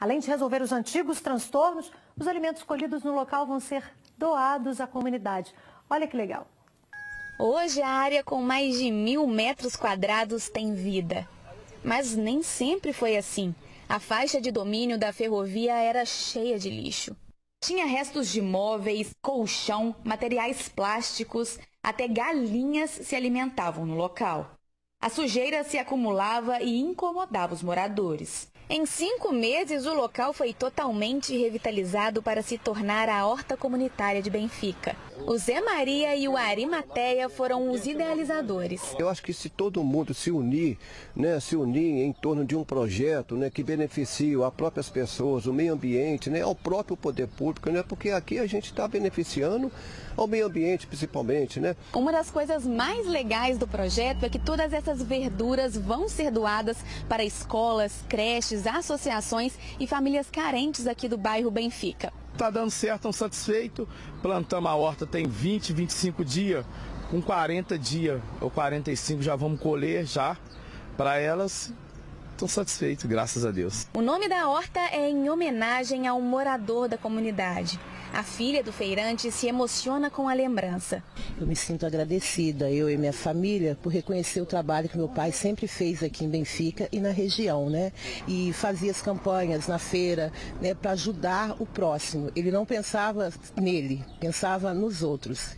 Além de resolver os antigos transtornos, os alimentos colhidos no local vão ser doados à comunidade. Olha que legal. Hoje a área com mais de mil metros quadrados tem vida. Mas nem sempre foi assim. A faixa de domínio da ferrovia era cheia de lixo. Tinha restos de móveis, colchão, materiais plásticos, até galinhas se alimentavam no local. A sujeira se acumulava e incomodava os moradores. Em cinco meses, o local foi totalmente revitalizado para se tornar a horta comunitária de Benfica. O Zé Maria e o Ari Mateia foram os idealizadores. Eu acho que se todo mundo se unir, né, se unir em torno de um projeto né, que beneficie as próprias pessoas, o meio ambiente, né, ao próprio poder público, né, porque aqui a gente está beneficiando ao meio ambiente principalmente. Né? Uma das coisas mais legais do projeto é que todas essas verduras vão ser doadas para escolas, creches, associações e famílias carentes aqui do bairro Benfica. Está dando certo, estão satisfeitos. Plantamos a horta tem 20, 25 dias. Com 40 dias ou 45 já vamos colher já para elas estão satisfeitos, graças a Deus. O nome da horta é em homenagem a um morador da comunidade. A filha do feirante se emociona com a lembrança. Eu me sinto agradecida, eu e minha família, por reconhecer o trabalho que meu pai sempre fez aqui em Benfica e na região, né? E fazia as campanhas na feira, né, para ajudar o próximo. Ele não pensava nele, pensava nos outros.